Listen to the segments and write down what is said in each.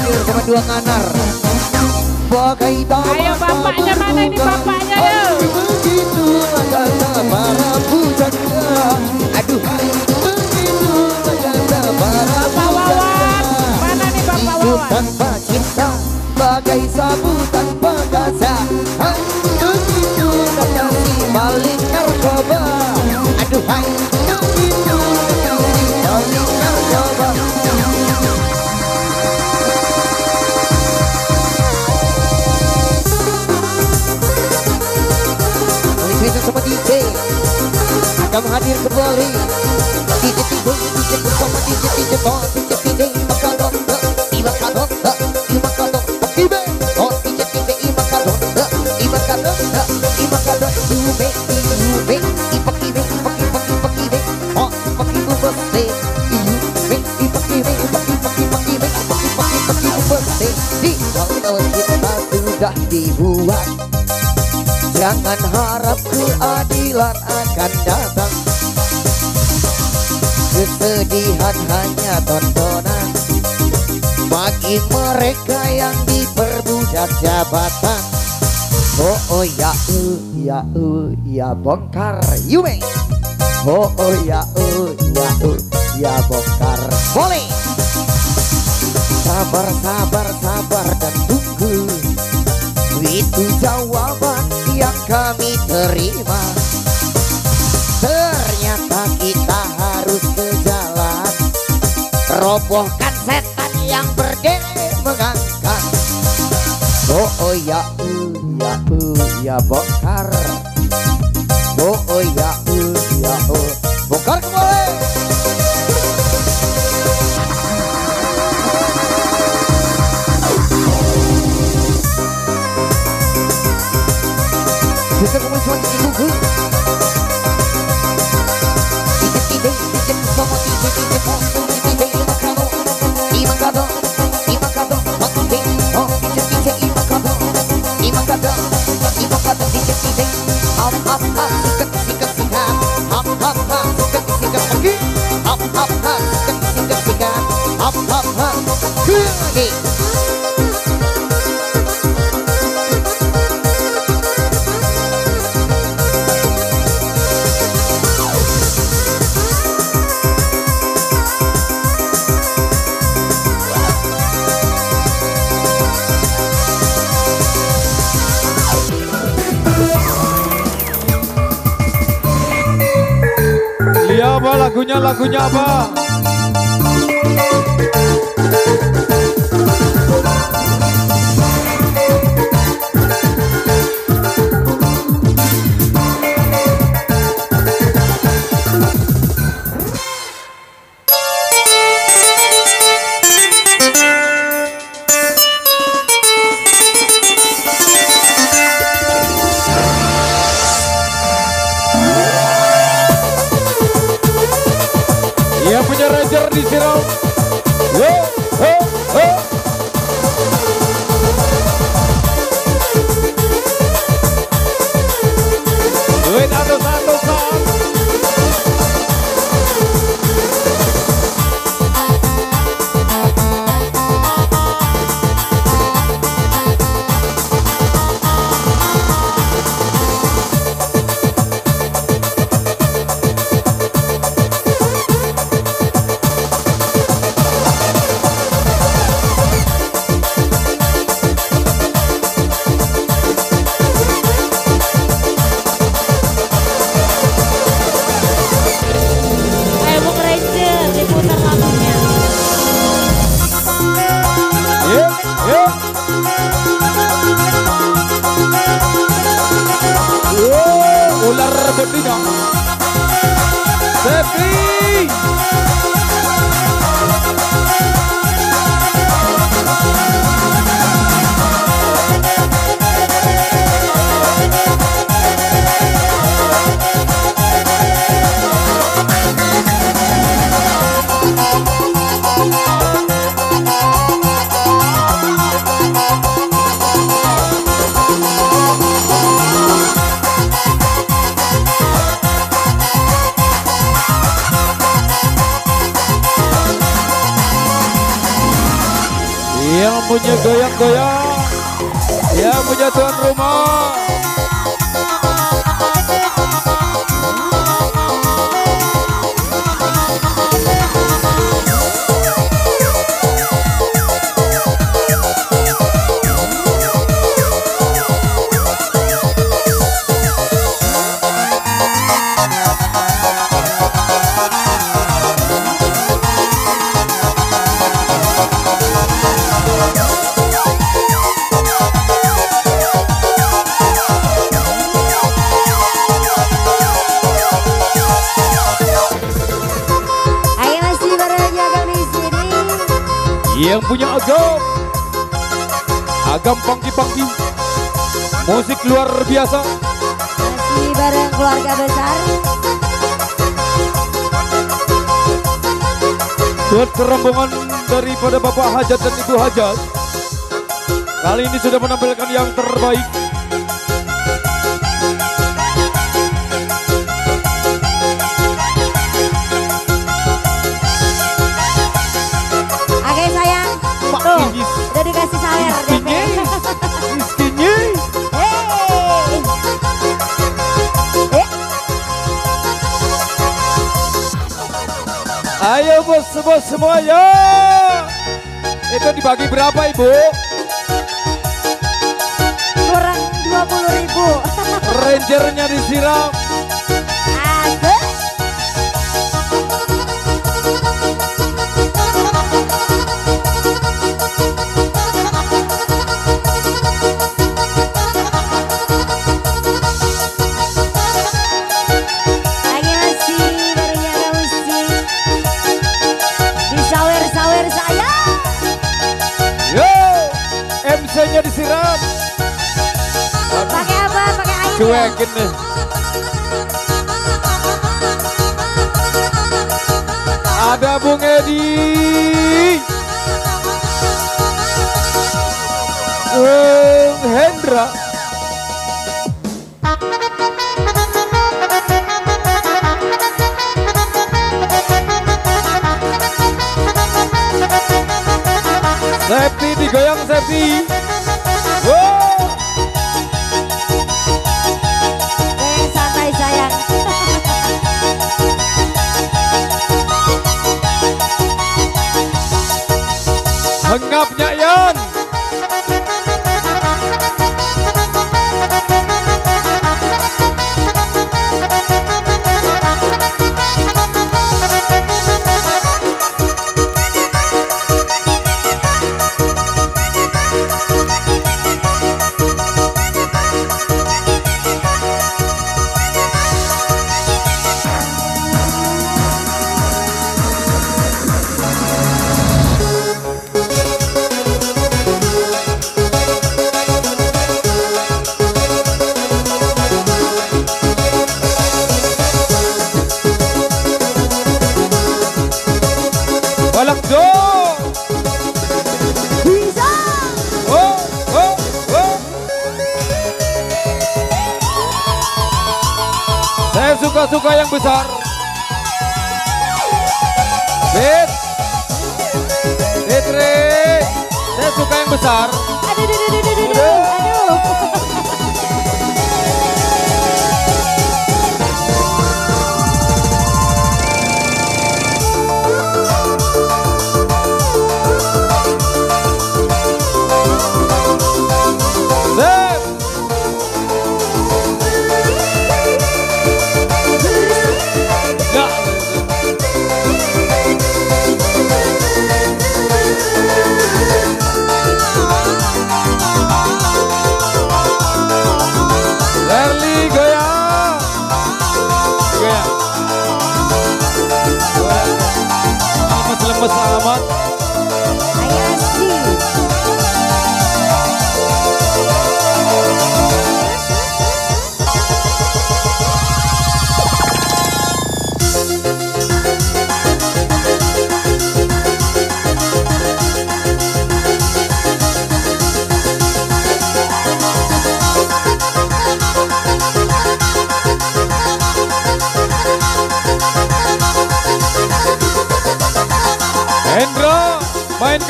hadir sama dua nganar Bagai taman Ayo bapaknya mana ini? bapaknya yo? Begitu kata para pujangga. Aduh. Begitu kata para Bapak Wawan, pujangga. Mana nih Bapak Wawan? tanpa cinta. Bagai sabu Akan hadir kembali DJ DJ DJ bersama DJ DJ Bon Kesedihan hanya tontonan. Bagi mereka yang diperbudak jabatan. Oh oh ya uh ya uh ya bongkar Yume Oh oh ya uh ya uh ya bongkar Boleh. Sabar sabar sabar dan tunggu. Itu jawaban yang kami terima Robohkan setan yang berdiri mengangkat. Oh oh ya uh ya uh ya bongkar lagunya lagunya apa? Goyang-goyang. Yang punya tuan Musik luar biasa. Masih bareng keluarga besar. Buat rombongan daripada Bapak Hajat dan Ibu Hajat. Kali ini sudah menampilkan yang terbaik. Bos-bos semuanya. Itu dibagi berapa ibu? kurang 20 ribu. Rangernya disiram. Asik. Nih. Ada Bung Edi. Bung Hendra. Septi digoyang Septi. Besar. Bet. Betre. Saya suka yang besar.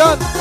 Hendra,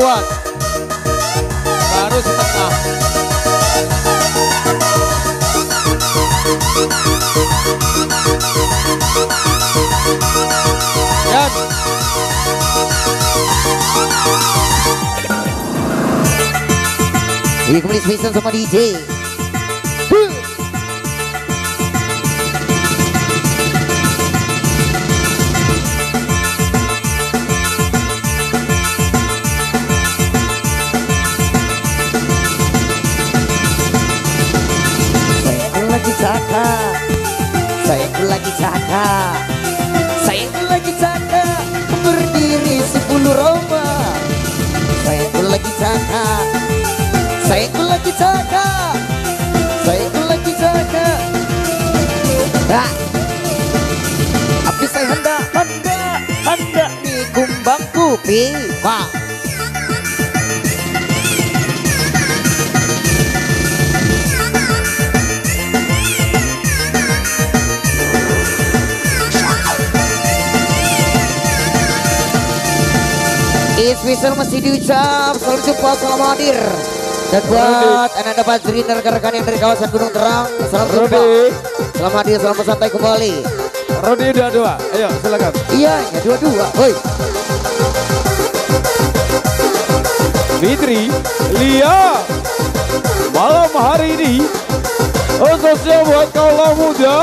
kuat. Baru setengah. Yan. Ini kembali sama DJ. Kuping, Pak. Iswisel masih diucap Selalu jumpa, salam hadir Dan buat anak dapat Fajri rekan-rekan yang dari kawasan Gunung Terang Salam jumpa. Salam hadir, salam bersantai kembali Rodi udah dua. Ayo silakan. Iya, ya dua-dua Hoi, Fitri, Lia. Malam hari ini khususnya buat kaula muda.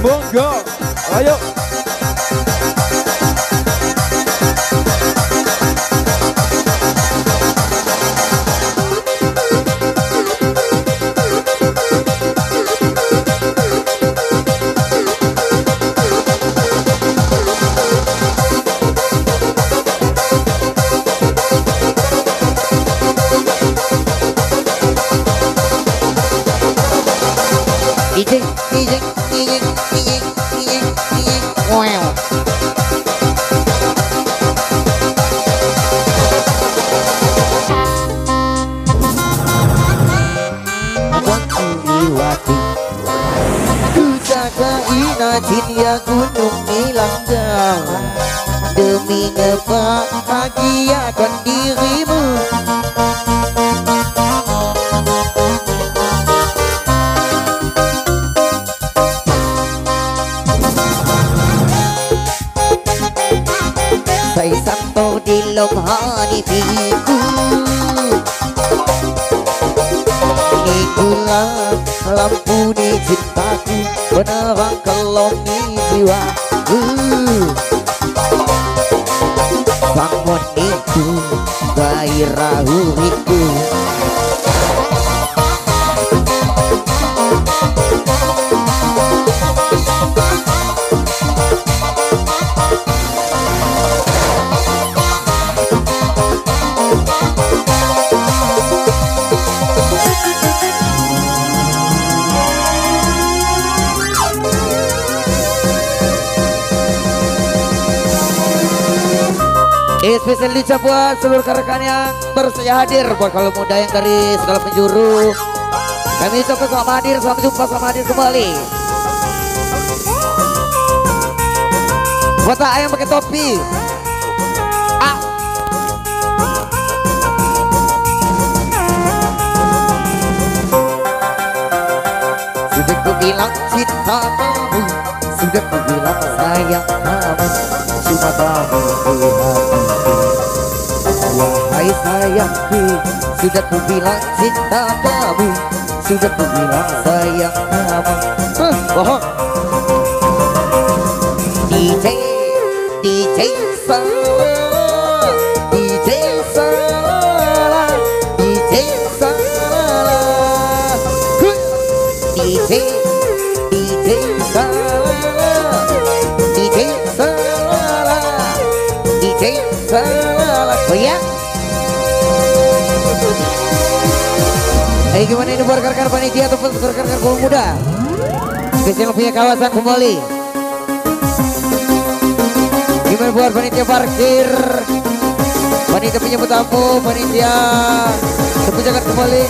Monggo. Ayo. Saya santo di lom hatiku Inilah lampu di cintaku Penerang kelongi jiwaku Bangun itu gairah huriku Spesial diucap buat seluruh rekan yang bersedia hadir buat kalau muda yang dari segala penjuru. Kami ucapkan selamat hadir, selamat jumpa, selamat hadir kembali. Buat ayam pakai topi. Ah. Sudah ku bilang cinta kamu, sudah ku bilang sayang kamu, cuma. Wahai sayangku, sudah ku bilang cinta kamu, sudah ku bilang sayang kamu. Huh. DJ, DJ salah, DJ DJ. DJ, DJ DJ DJ Eh gimana ini buat rekan-rekan panitia ataupun rekan-rekan kaum muda? Spesial punya kawasan kembali. Gimana buat panitia parkir? Panitia penyambut tamu, panitia sepujakan kembali.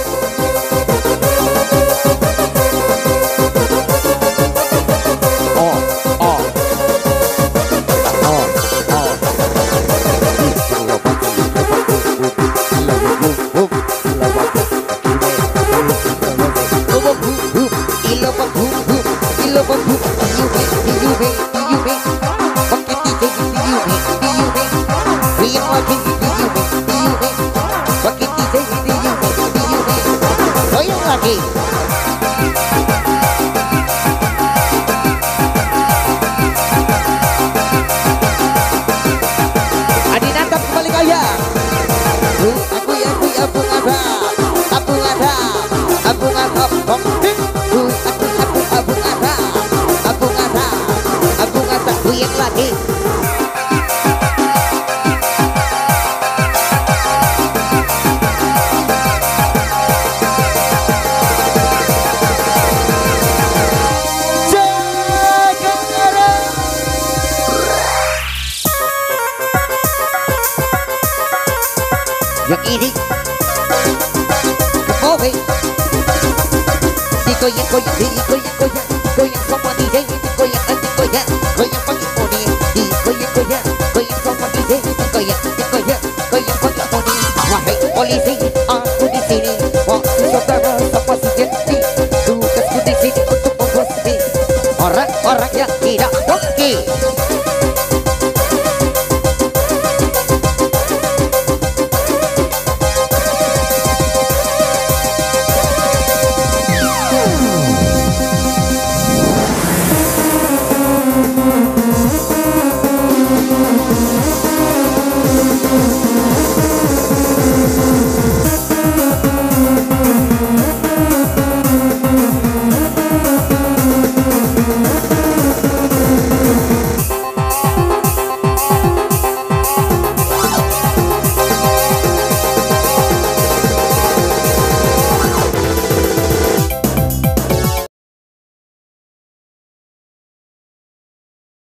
everybody.